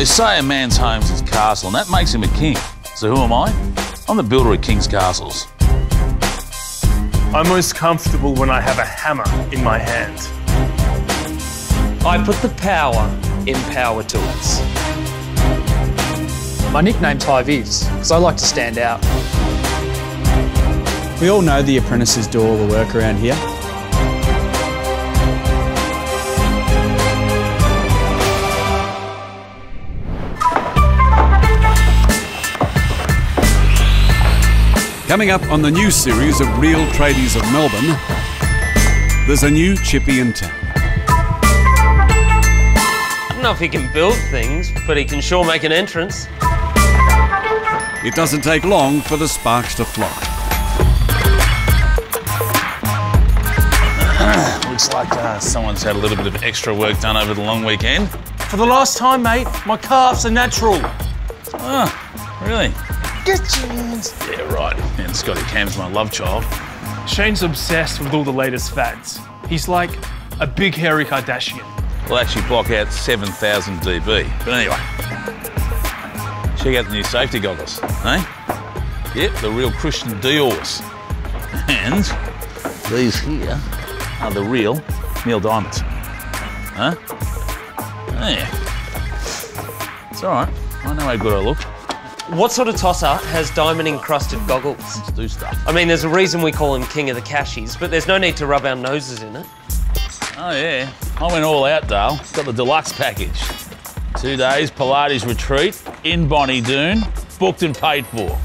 They say a man's home's his castle, and that makes him a king. So who am I? I'm the builder of king's castles. I'm most comfortable when I have a hammer in my hand. I put the power in power tools. My nickname's High Vis because I like to stand out. We all know the apprentices do all the work around here. Coming up on the new series of Real Tradies of Melbourne, there's a new chippy in town. I don't know if he can build things, but he can sure make an entrance. It doesn't take long for the sparks to fly. Looks like uh, someone's had a little bit of extra work done over the long weekend. For the last time, mate, my calves are natural. Oh, really? Get. Yeah, right. And Scotty Cam's my love child. Shane's obsessed with all the latest fads. He's like a big hairy Kardashian. We'll actually block out 7,000 dB. But anyway, check out the new safety goggles, eh? Yep, the real Christian Dior's. And these here are the real Neil Diamonds. Huh? Yeah. It's all right. I know how good I look. What sort of tosser has diamond encrusted goggles? Let's do stuff. I mean, there's a reason we call him King of the Cashies, but there's no need to rub our noses in it. Oh, yeah. I went all out, Dale. Got the deluxe package. Two days Pilates retreat in Bonnie Doon, booked and paid for.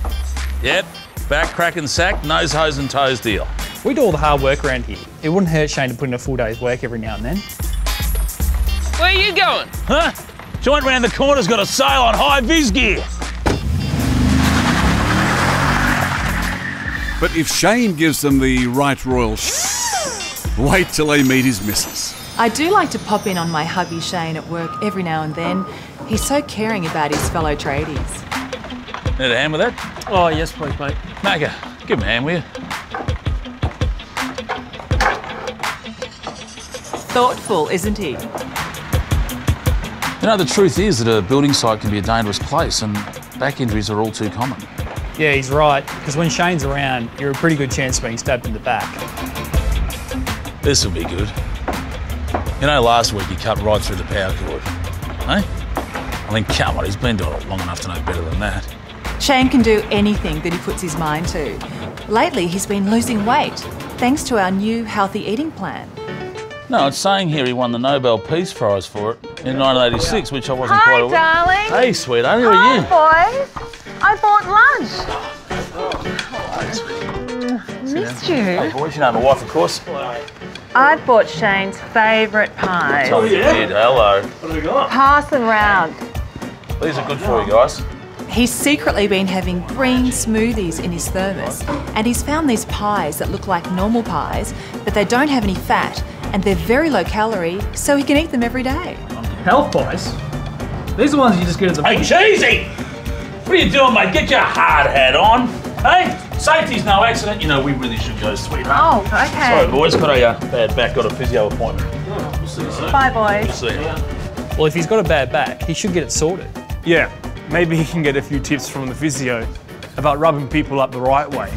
Yep, back crack and sack, nose hose and toes deal. We do all the hard work around here. It wouldn't hurt Shane to put in a full day's work every now and then. Where are you going? Huh? Joint round the corner's got a sale on high vis gear. But if Shane gives them the right royal sh- wait till they meet his missus. I do like to pop in on my hubby Shane at work every now and then. He's so caring about his fellow tradies. Need a hand with that? Oh, yes, please, mate. Macca, give him a hand, will you? Thoughtful, isn't he? You know, the truth is that a building site can be a dangerous place and back injuries are all too common. Yeah, he's right, because when Shane's around, you're a pretty good chance of being stabbed in the back. This will be good. You know, last week he cut right through the power cord. Eh? I mean, come on, he's been doing it long enough to know better than that. Shane can do anything that he puts his mind to. Lately, he's been losing weight, thanks to our new healthy eating plan. No, it's saying here he won the Nobel Peace Prize for it in 1986, which I wasn't quite aware. Hi, aware. darling. Hey, sweetheart, how are you? Hi, boys. I bought lunch. Missed you. Hey, boys, you know my wife, of course. I bought Shane's favourite pies. Oh, you did. Hello. Pass them round. These are good for you guys. He's secretly been having green smoothies in his thermos, and he's found these pies that look like normal pies, but they don't have any fat, and they're very low calorie, so he can eat them every day. Health pies? These are the ones you just get at the Hey, Cheesy! What are you doing, mate? Get your hard hat on. Hey, safety's no accident. You know, we really should go, sweetheart. Oh, okay. Sorry, boys. Got a uh, bad back. Got a physio appointment. We'll see you soon. Bye, boys. See you. Well, if he's got a bad back, he should get it sorted. Yeah, maybe he can get a few tips from the physio about rubbing people up the right way.